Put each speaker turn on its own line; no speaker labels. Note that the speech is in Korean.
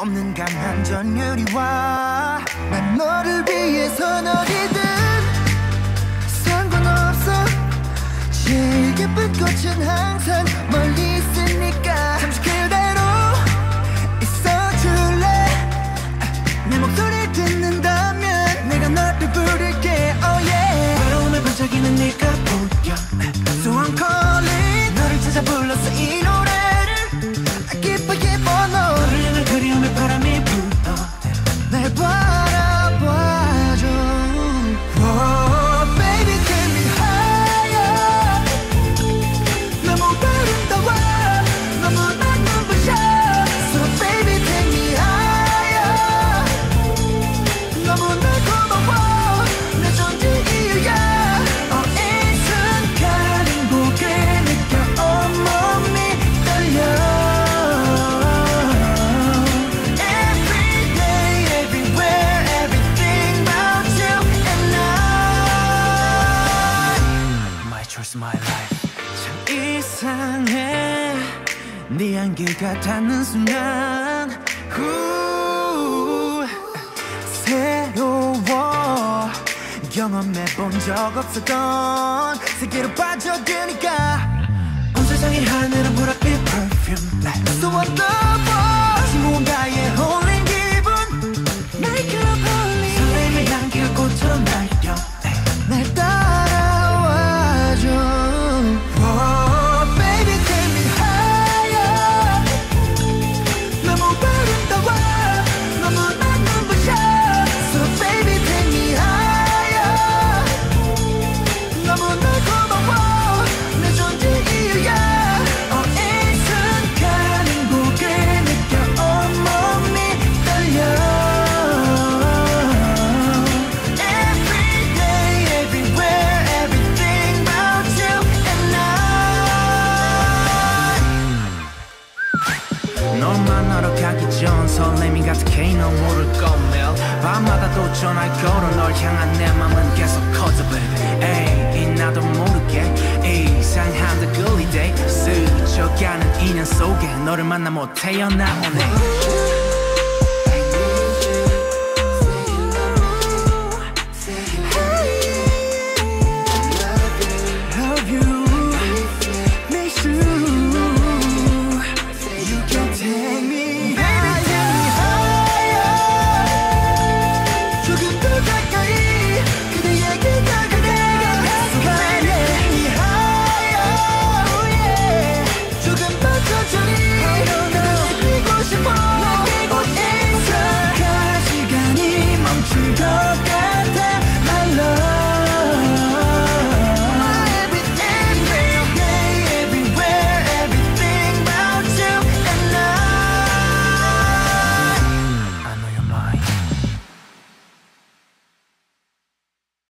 적 없는 강한 전율이와 난 너를 위해선 어디든 상관없어. 제일 예쁜 꽃은 항상 멀리 참 이상해 네 안개가 닿는 순간. 후, 새로워 경험해 본 적 없었던 세계로 빠져드니까.
온 세상의 하늘은 보랏빛 perfume.
So 널 만나러 가기 전 설렘이 가득해 넌 모를 거며 밤마다 또 전화를 걸어 널 향한 내 맘은 계속 커져 baby. 에이 나도 모르게 이상한 듯 끌리대 스쳐가는 인연 속에 너를 만나 못 태어나 오네